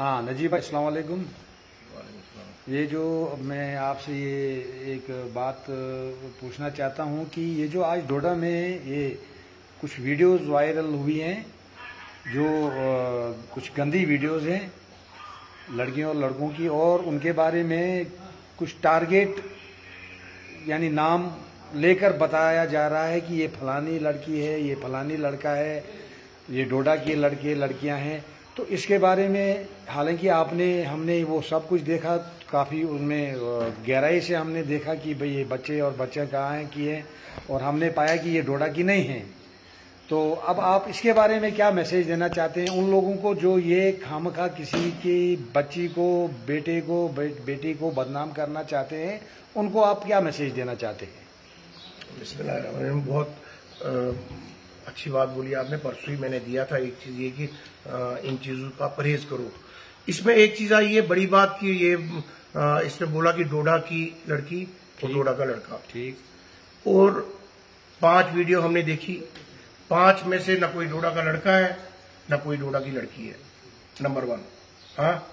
हाँ नजीब भाई वालेकुम। ये जो मैं आपसे ये एक बात पूछना चाहता हूँ कि ये जो आज डोडा में ये कुछ वीडियोस वायरल हुई हैं जो आ, कुछ गंदी वीडियोस हैं लड़कियों और लड़कों की और उनके बारे में कुछ टारगेट यानी नाम लेकर बताया जा रहा है कि ये फलानी लड़की है ये फलानी लड़का है ये डोडा के लड़के लड़कियाँ हैं। तो इसके बारे में हालाँकि आपने हमने वो सब कुछ देखा काफ़ी उनमें गहराई से हमने देखा कि भाई ये बच्चे और बच्चे कहाँ हैं कि हैं और हमने पाया कि ये डोडा की नहीं है। तो अब आप इसके बारे में क्या मैसेज देना चाहते हैं? उन लोगों को जो ये खामखा किसी की बच्ची को बेटे को बे, बेटी को बदनाम करना चाहते हैं उनको आप क्या मैसेज देना चाहते हैं? बहुत अच्छी बात बोली आपने परसों ही मैंने दिया था एक चीज़ ये कि इन चीज़ों का परहेज करो। इसमें एक चीज़ आई है बड़ी बात की ये इसने बोला कि डोडा की लड़की और डोडा का लड़का। ठीक। और पाँच वीडियो हमने देखी। पाँच में से न कोई डोडा का लड़का है न कोई डोडा की लड़की है। नंबर वन हाँ?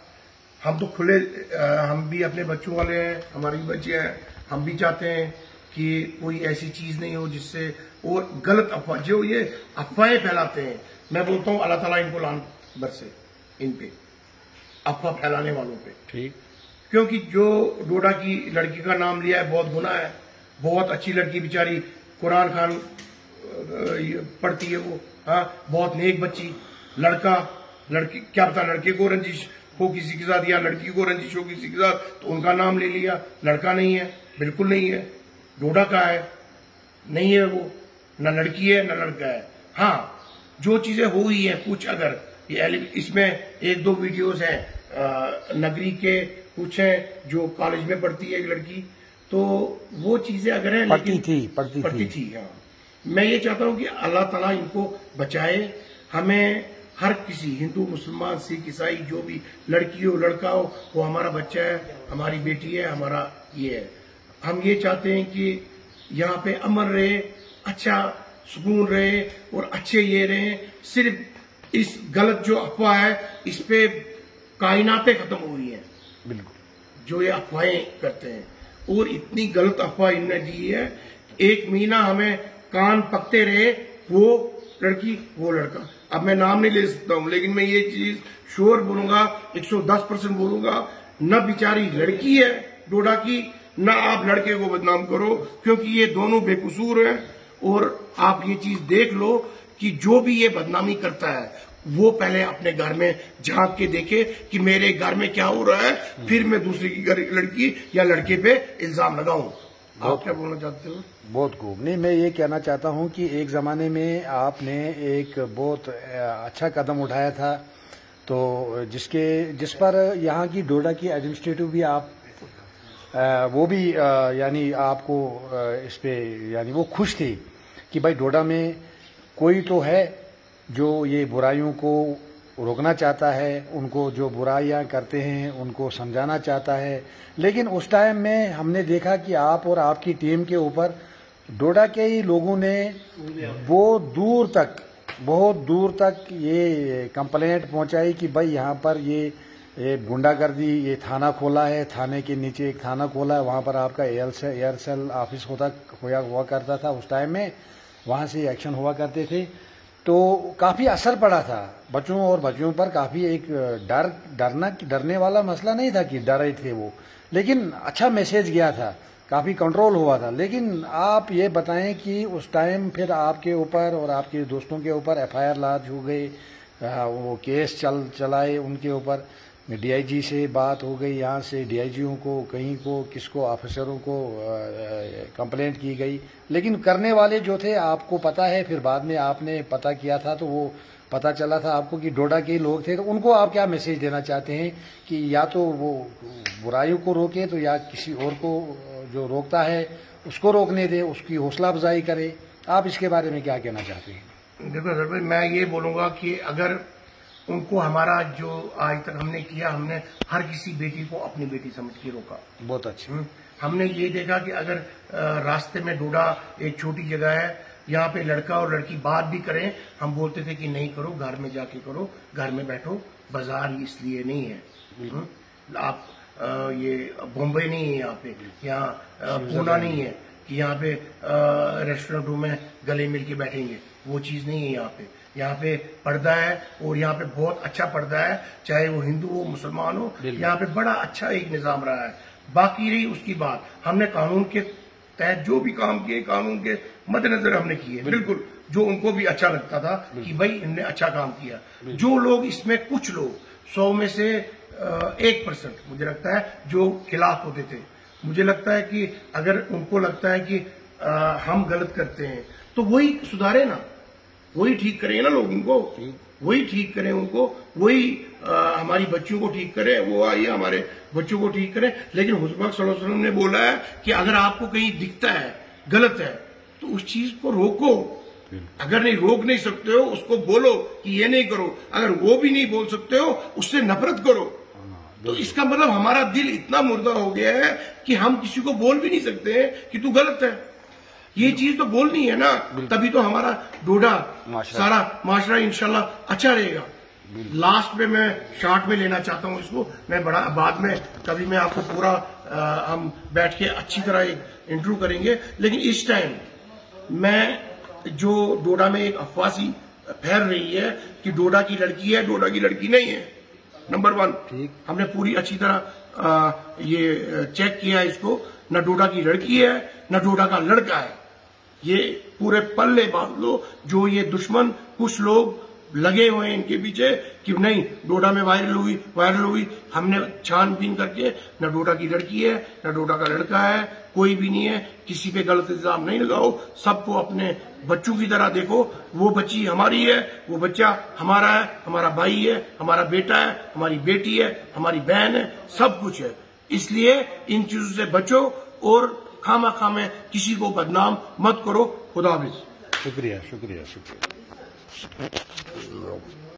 हम तो खुले हम भी अपने बच्चों वाले हैं हमारी बच्चे हैं हम भी चाहते हैं कि कोई ऐसी चीज़ नहीं हो जिससे और गलत अफवाह जो ये अफवाहें फैलाते हैं। मैं बोलता हूँ अल्लाह ताला इनको लान बरसे इन पे अफवाह फैलाने वालों पे। ठीक। क्योंकि जो डोडा की लड़की का नाम लिया है बहुत गुना है। बहुत अच्छी लड़की बेचारी कुरान खान पढ़ती है वो हाँ बहुत नेक बच्ची। लड़का लड़की क्या पता लड़के को रंजिश हो किसी के साथ या लड़की को रंजिश हो किसी के साथ तो उनका नाम ले लिया। लड़का नहीं है बिल्कुल नहीं है। डोडा का है? नहीं है वो। न लड़की है न लड़का है। हाँ जो चीज़ें हो हुई है कुछ अगर ये इसमें एक दो वीडियोस हैं नगरी के कुछ है जो कॉलेज में पढ़ती है एक लड़की तो वो चीज़ें अगर है पढ़ती थी पढ़ती, पढ़ती थी, थी हाँ। मैं ये चाहता हूँ कि अल्लाह ताला इनको बचाए हमें हर किसी हिंदू मुसलमान सिख ईसाई जो भी लड़की हो लड़का हो वो हमारा बच्चा है हमारी बेटी है हमारा ये है। हम ये चाहते हैं कि यहाँ पे अमर रहे अच्छा सुकून रहे और अच्छे ये रहे। सिर्फ़ इस गलत जो अफवाह है इस पे कायनातें खत्म हो रही है। बिल्कुल। जो ये अफवाहें करते हैं। और इतनी गलत अफवाह इनने दी है एक महीना हमें कान पकते रहे वो लड़की वो लड़का। अब मैं नाम नहीं ले सकता हूँ लेकिन मैं ये चीज़ श्योर बोलूँगा 110 परसेंट बोलूँगा न बिचारी लड़की है डोडा की न आप लड़के को बदनाम करो क्योंकि ये दोनों बेकसूर हैं और आप ये चीज़ देख लो कि जो भी ये बदनामी करता है वो पहले अपने घर में झाँक के देखे कि मेरे घर में क्या हो रहा है फिर मैं दूसरी की लड़की या लड़के पे इल्ज़ाम लगाऊँ। आप क्या बोलना चाहते हो? बहुत खूब। नहीं मैं ये कहना चाहता हूँ कि एक ज़माने में आपने एक बहुत अच्छा कदम उठाया था तो जिसके जिस पर यहाँ की डोडा की एडमिनिस्ट्रेटिव भी आप वो भी यानी आपको इस पर यानी वो खुश थी कि भाई डोडा में कोई तो है जो ये बुराइयों को रोकना चाहता है, उनको जो बुराइयाँ करते हैं, उनको समझाना चाहता है। लेकिन उस टाइम में हमने देखा कि आप और आपकी टीम के ऊपर डोडा के ही लोगों ने वो दूर तक, बहुत दूर तक ये कंप्लेंट पहुंचाई कि भाई यहाँ पर ये ये गुंडागर्दी, ये थाना खोला है, थाने के नीचे एक थाना खोला है, वहाँ पर आपका एयरसेल ऑफ़िस होता हुआ हुआ करता था उस टाइम में, वहाँ से एक्शन हुआ करते थे। तो काफ़ी असर पड़ा था, बच्चों और बच्चियों पर काफ़ी एक डर, डरना, डरने वाला मसला नहीं था कि डर रहे थे वो, लेकिन अच्छा मैसेज गया था, काफ़ी कंट्रोल हुआ था। लेकिन आप ये बताएँ कि उस टाइम फिर आपके ऊपर और आपके दोस्तों के ऊपर एफआईआर लाज हो गई वो केस चल, चलाए उनके ऊपर डीआईजी से बात हो गई, यहाँ से डीआईजीओ को, कहीं को, किसको ऑफिसरों को कंप्लेंट की गई। लेकिन करने वाले जो थे, आपको पता है, फिर बाद में आपने पता किया था तो वो पता चला था आपको कि डोडा के लोग थे तो उनको आप क्या मैसेज देना चाहते हैं कि या तो वो बुराइयों को रोके तो या किसी और को जो रोकता है, उसको रोकने दे, उसकी हौसला अफजाई करे। आप इसके बारे में क्या कहना चाहते हैं? देखो सर भाई, मैं ये बोलूँगा कि अगर उनको हमारा जो आज तक हमने किया हमने हर किसी बेटी को अपनी बेटी समझ के रोका। बहुत अच्छा। हम्म। हमने ये देखा कि अगर रास्ते में डोडा एक छोटी जगह है यहाँ पे लड़का और लड़की बात भी करें हम बोलते थे कि नहीं करो घर में जाके करो घर में बैठो बाज़ार इसलिए नहीं है। हम्म? आप आ, ये बॉम्बे नहीं है यहाँ पे यहाँ पूना नहीं है कि यहाँ पे रेस्टोरेंटों में गले मिल के बैठेंगे वो चीज़ नहीं है यहाँ पे। यहाँ पे पर्दा है और यहाँ पे बहुत अच्छा पर्दा है चाहे वो हिंदू हो मुसलमान हो यहाँ पे बड़ा अच्छा एक निज़ाम रहा है। बाकी रही उसकी बात हमने कानून के तहत जो भी काम किए कानून के मद्देनजर हमने किए। बिल्कुल। जो उनको भी अच्छा लगता था कि भाई इनने अच्छा काम किया। जो लोग इसमें कुछ लोग सौ में से एक परसेंट मुझे लगता है जो खिलाफ होते थे। मुझे लगता है कि अगर उनको लगता है कि आ, हम गलत करते हैं तो वही सुधारे ना। वही ठीक करें ना लोगों को वही ठीक करें उनको वही हमारी बच्चियों को ठीक करें वो आइए हमारे बच्चों को ठीक करें। लेकिन हुजबाक वसल्लम ने बोला है कि अगर आपको कहीं दिखता है गलत है तो उस चीज़ को रोको। अगर नहीं रोक नहीं सकते हो उसको बोलो कि ये नहीं करो। अगर वो भी नहीं बोल सकते हो उससे नफरत करो। तो इसका मतलब हमारा दिल इतना मुर्दा हो गया है कि हम किसी को बोल भी नहीं सकते हैं कि तू गलत है। ये चीज़ तो बोलनी है ना तभी तो हमारा डोडा सारा माशरा इंशाल्लाह अच्छा रहेगा। लास्ट में मैं शार्ट में लेना चाहता हूँ इसको। मैं बड़ा बाद में कभी मैं आपको पूरा आ, हम बैठ के अच्छी तरह एक इंटरव्यू करेंगे। लेकिन इस टाइम मैं जो डोडा में एक अफवासी फैल रही है कि डोडा की लड़की है डोडा की लड़की नहीं है। नंबर वन हमने पूरी अच्छी तरह आ, ये चेक किया इसको। न डोडा की लड़की है न डोडा का लड़का है। ये पूरे पल्ले बाँध लो, जो ये दुश्मन, कुछ लोग लगे हुए हैं इनके पीछे कि नहीं, डोडा में वायरल हुई वायरल हुई। हमने छानबीन करके, न डोडा की लड़की है, न डोडा का लड़का है, कोई भी नहीं है, किसी पे गलत इल्ज़ाम नहीं लगाओ, सबको अपने बच्चों की तरह देखो। वो बच्ची हमारी है, वो बच्चा हमारा है, हमारा भाई है, हमारा बेटा है, हमारी बेटी है, हमारी बहन है, सब कुछ है। इसलिए इन चीज़ों से बचो और खामा खामे किसी को बदनाम मत करो। खुदा शुक्रिया शुक्रिया शुक्रिया।